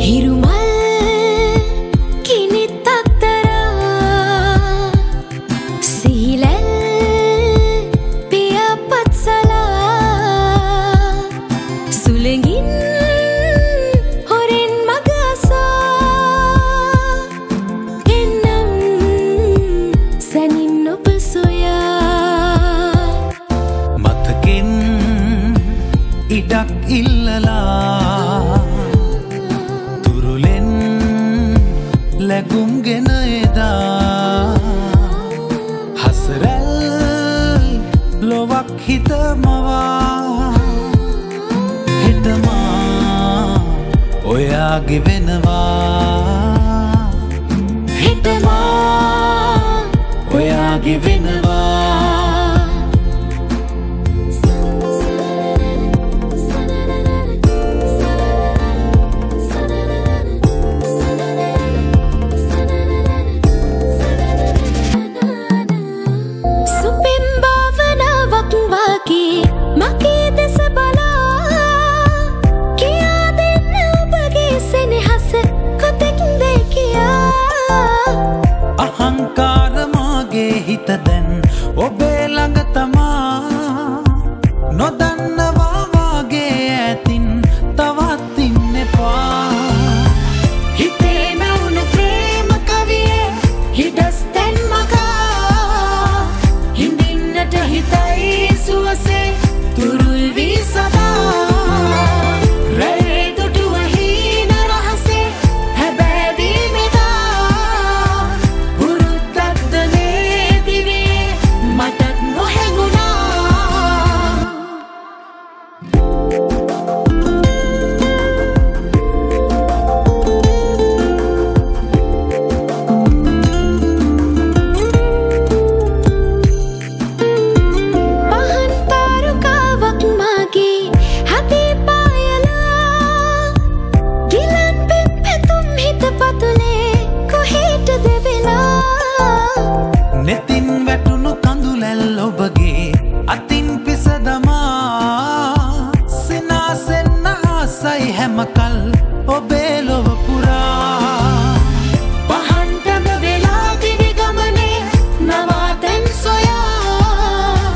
이루 ඉඩක් ඉල්ලලා තුරුලෙන් ලැගුම්ගෙන එදා. හසරැල් ලොවක් හිතමවා. හෙටමා ඔයාගේ වෙනවා. හෙටමා ඔයාගේ වෙනවා. ඔබගේ අතින් පිස දමා සිනාසෙන්න ආසයි හැමකල් ඔබේ ලොව පුරා. පහන්ටද වෙලා දිවි ගමනේ නවාතැන් සොයා.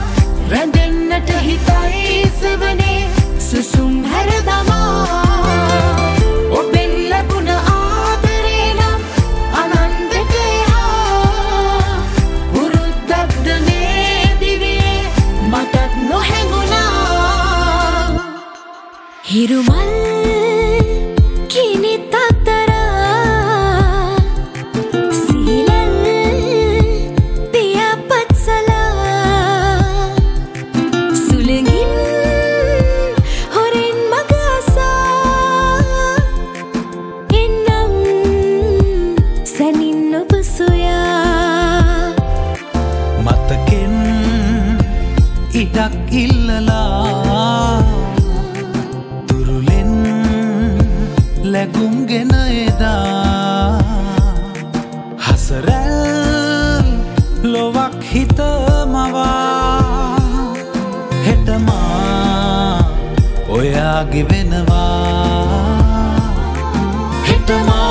රැඳෙන්නට හිතයි හිරුමල් කිනිත් අතරා සීලල් පියාපත්සලා සුළඟින් හොරෙන් මගසා එන්නම් සැනින් ඔබ සොයා මතකෙන් ඉඩක් ඉල්ලලා ලැගුම්ගෙන එදා හසරැල් ලොවක් හිතමවා හෙටමා ඔයාගේ වෙනවා හෙටමා